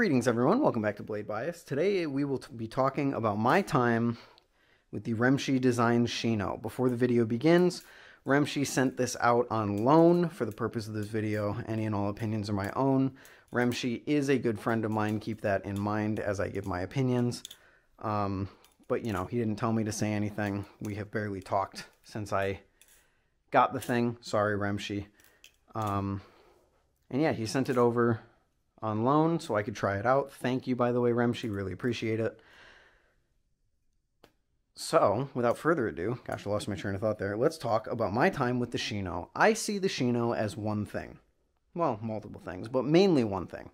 Greetings, everyone. Welcome back to Blade Bias. Today we will be talking about my time with the Remshi Design Shino. Before the video begins, Remshi sent this out on loan for the purpose of this video. Any and all opinions are my own. Remshi is a good friend of mine. Keep that in mind as I give my opinions. Um, but, you know, he didn't tell me to say anything. We have barely talked since I got the thing. Sorry, Remshi. Um, and yeah, he sent it over on loan so I could try it out. Thank you, by the way, Remshi. Really appreciate it. So, without further ado, gosh, I lost my train of thought there. Let's talk about my time with the Shino. I see the Shino as one thing. Well, multiple things, but mainly one thing.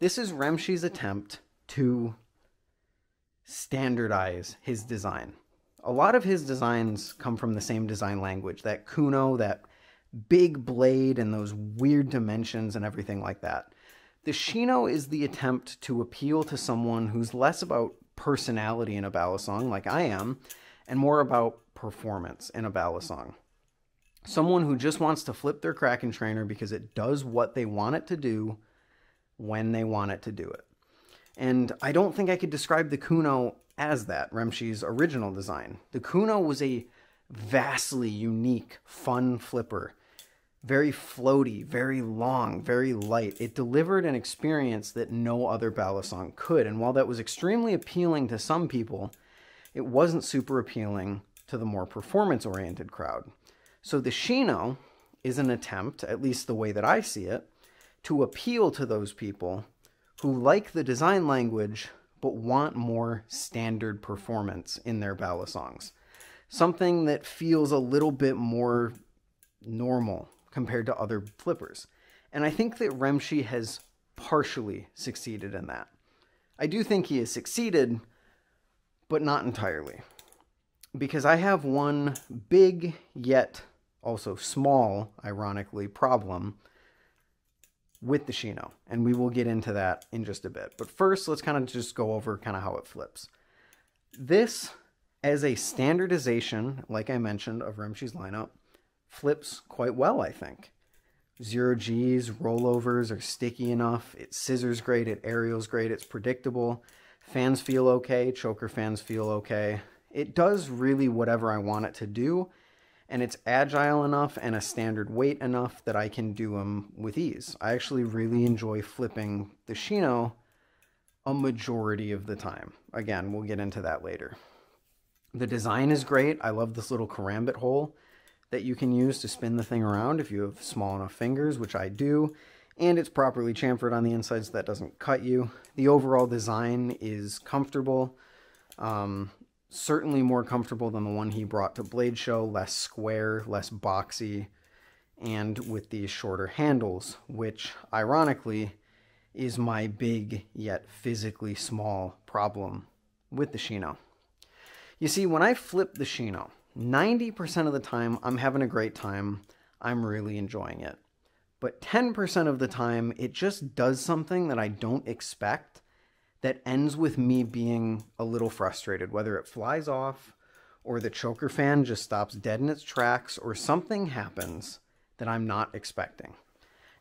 This is Remshi's attempt to standardize his design. A lot of his designs come from the same design language, that Kuno, that big blade and those weird dimensions and everything like that. The Shino is the attempt to appeal to someone who's less about personality in a balisong, like I am, and more about performance in a balisong. Someone who just wants to flip their Kraken trainer because it does what they want it to do when they want it to do it. And I don't think I could describe the Kuno as that, Remshi's original design. The Kuno was a vastly unique, fun flipper very floaty, very long, very light. It delivered an experience that no other balisong could. And while that was extremely appealing to some people, it wasn't super appealing to the more performance oriented crowd. So the Shino is an attempt, at least the way that I see it, to appeal to those people who like the design language but want more standard performance in their balisongs. Something that feels a little bit more normal compared to other flippers. And I think that Remshi has partially succeeded in that. I do think he has succeeded, but not entirely. Because I have one big, yet also small, ironically, problem with the Shino. And we will get into that in just a bit. But first, let's kind of just go over kind of how it flips. This, as a standardization, like I mentioned, of Remshi's lineup, flips quite well, I think. Zero G's, rollovers are sticky enough. It scissors great, it aerials great, it's predictable. Fans feel okay, choker fans feel okay. It does really whatever I want it to do, and it's agile enough and a standard weight enough that I can do them with ease. I actually really enjoy flipping the Shino a majority of the time. Again, we'll get into that later. The design is great. I love this little karambit hole that you can use to spin the thing around if you have small enough fingers, which I do, and it's properly chamfered on the inside so that doesn't cut you. The overall design is comfortable, um, certainly more comfortable than the one he brought to Blade Show, less square, less boxy, and with these shorter handles, which ironically is my big yet physically small problem with the Shino. You see, when I flip the Shino, 90% of the time, I'm having a great time. I'm really enjoying it. But 10% of the time, it just does something that I don't expect that ends with me being a little frustrated, whether it flies off or the choker fan just stops dead in its tracks or something happens that I'm not expecting.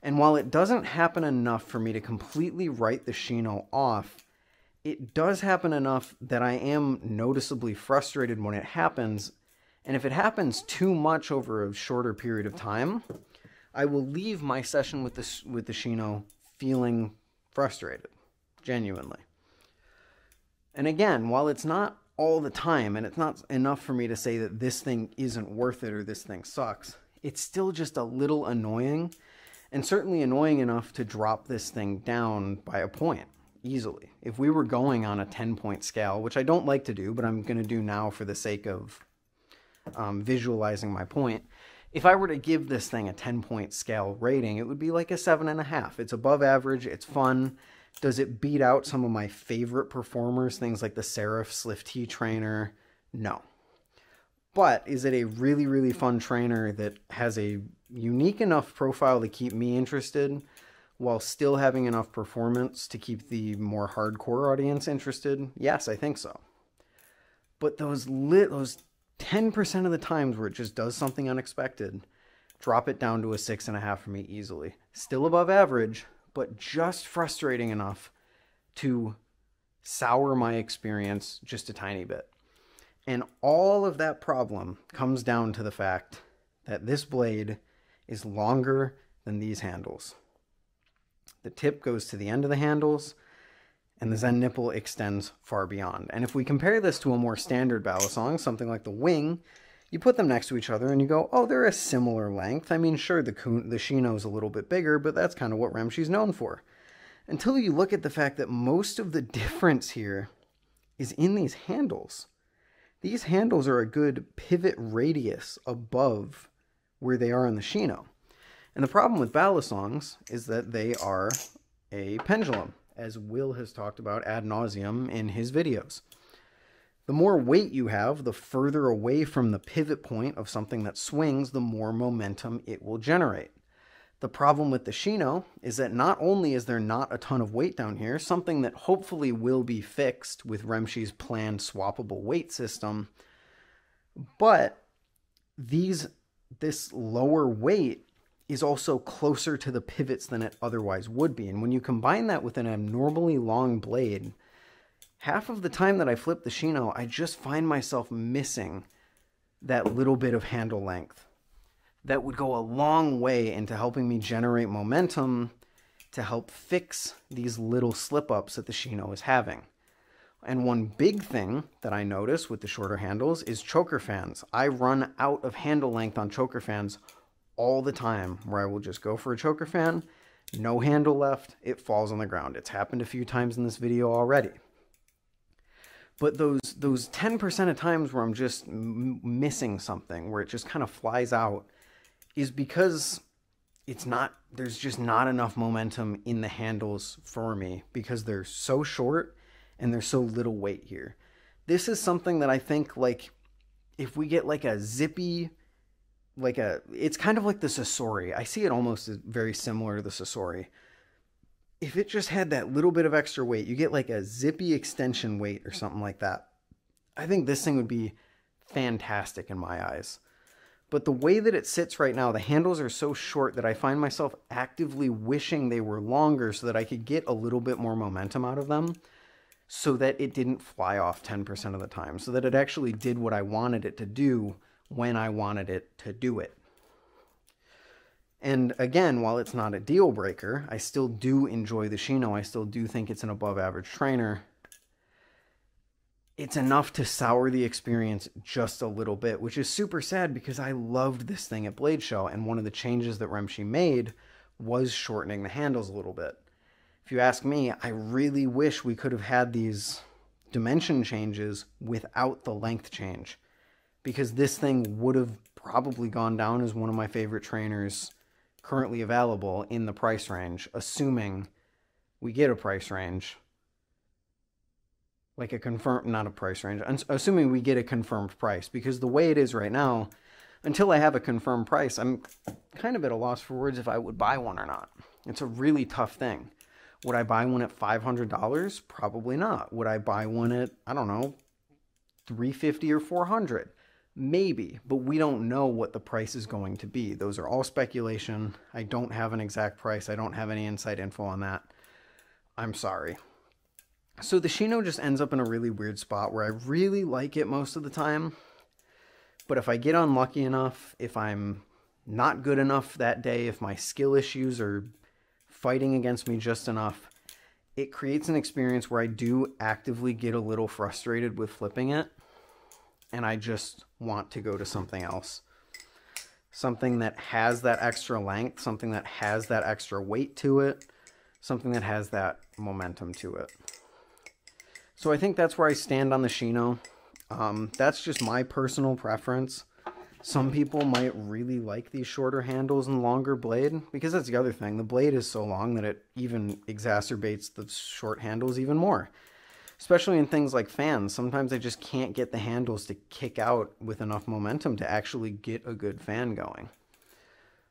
And while it doesn't happen enough for me to completely write the Shino off, it does happen enough that I am noticeably frustrated when it happens and if it happens too much over a shorter period of time, I will leave my session with this with the Shino feeling frustrated, genuinely. And again, while it's not all the time and it's not enough for me to say that this thing isn't worth it or this thing sucks, it's still just a little annoying and certainly annoying enough to drop this thing down by a point easily. If we were going on a 10 point scale, which I don't like to do, but I'm going to do now for the sake of um, visualizing my point. If I were to give this thing a 10 point scale rating, it would be like a 7.5. It's above average, it's fun. Does it beat out some of my favorite performers, things like the Seraph Slift T trainer? No. But is it a really, really fun trainer that has a unique enough profile to keep me interested while still having enough performance to keep the more hardcore audience interested? Yes, I think so. But those lit those 10% of the times where it just does something unexpected, drop it down to a six and a half for me easily. Still above average, but just frustrating enough to sour my experience just a tiny bit. And all of that problem comes down to the fact that this blade is longer than these handles. The tip goes to the end of the handles, and the Zen nipple extends far beyond. And if we compare this to a more standard balisong, something like the wing, you put them next to each other and you go, oh, they're a similar length. I mean, sure, the, the Shino's a little bit bigger, but that's kind of what Remshi's known for. Until you look at the fact that most of the difference here is in these handles. These handles are a good pivot radius above where they are in the Shino. And the problem with balisongs is that they are a pendulum, as Will has talked about ad nauseum in his videos. The more weight you have, the further away from the pivot point of something that swings, the more momentum it will generate. The problem with the Shino is that not only is there not a ton of weight down here, something that hopefully will be fixed with Remshi's planned swappable weight system, but these this lower weight is also closer to the pivots than it otherwise would be. And when you combine that with an abnormally long blade, half of the time that I flip the Shino, I just find myself missing that little bit of handle length. That would go a long way into helping me generate momentum to help fix these little slip ups that the Shino is having. And one big thing that I notice with the shorter handles is choker fans. I run out of handle length on choker fans all the time where I will just go for a choker fan, no handle left, it falls on the ground. It's happened a few times in this video already. But those those 10% of times where I'm just missing something, where it just kind of flies out, is because it's not there's just not enough momentum in the handles for me because they're so short and there's so little weight here. This is something that I think like if we get like a zippy like a it's kind of like the Sasori. I see it almost as very similar to the Sasori. If it just had that little bit of extra weight, you get like a zippy extension weight or something like that. I think this thing would be fantastic in my eyes. But the way that it sits right now, the handles are so short that I find myself actively wishing they were longer so that I could get a little bit more momentum out of them so that it didn't fly off 10% of the time, so that it actually did what I wanted it to do when I wanted it to do it. And again, while it's not a deal breaker, I still do enjoy the Shino. I still do think it's an above average trainer. It's enough to sour the experience just a little bit, which is super sad because I loved this thing at Blade Show. And one of the changes that Remshi made was shortening the handles a little bit. If you ask me, I really wish we could have had these dimension changes without the length change because this thing would have probably gone down as one of my favorite trainers currently available in the price range, assuming we get a price range. Like a confirmed, not a price range, assuming we get a confirmed price. Because the way it is right now, until I have a confirmed price, I'm kind of at a loss for words if I would buy one or not. It's a really tough thing. Would I buy one at $500? Probably not. Would I buy one at, I don't know, 350 or 400? Maybe, but we don't know what the price is going to be. Those are all speculation. I don't have an exact price. I don't have any inside info on that. I'm sorry. So the Shino just ends up in a really weird spot where I really like it most of the time. But if I get unlucky enough, if I'm not good enough that day, if my skill issues are fighting against me just enough, it creates an experience where I do actively get a little frustrated with flipping it and I just want to go to something else. Something that has that extra length, something that has that extra weight to it, something that has that momentum to it. So I think that's where I stand on the Shino. Um, that's just my personal preference. Some people might really like these shorter handles and longer blade because that's the other thing. The blade is so long that it even exacerbates the short handles even more especially in things like fans. Sometimes I just can't get the handles to kick out with enough momentum to actually get a good fan going.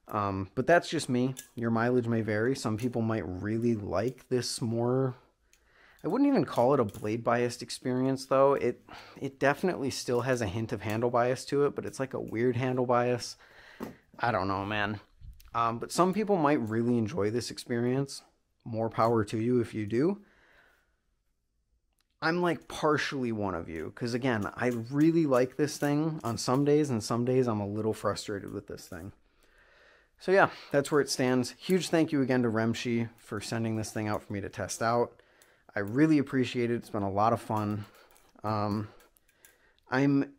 Um, but that's just me. Your mileage may vary. Some people might really like this more. I wouldn't even call it a blade biased experience though. It it definitely still has a hint of handle bias to it, but it's like a weird handle bias. I don't know, man. Um, but some people might really enjoy this experience. More power to you if you do. I'm like partially one of you because again, I really like this thing on some days, and some days I'm a little frustrated with this thing. So yeah, that's where it stands. Huge thank you again to Remshi for sending this thing out for me to test out. I really appreciate it. It's been a lot of fun. Um, I'm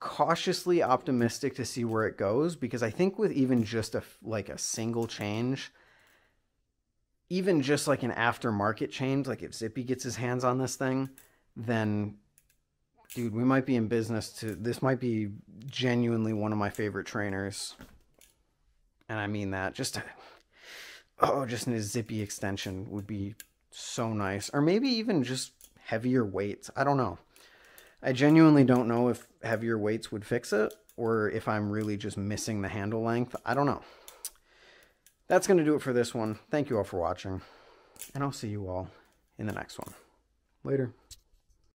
cautiously optimistic to see where it goes because I think with even just a like a single change, even just like an aftermarket change, like if Zippy gets his hands on this thing, then dude, we might be in business to this might be genuinely one of my favorite trainers. And I mean that just to, oh, just a zippy extension would be so nice. Or maybe even just heavier weights. I don't know. I genuinely don't know if heavier weights would fix it or if I'm really just missing the handle length. I don't know. That's going to do it for this one. Thank you all for watching, and I'll see you all in the next one. Later.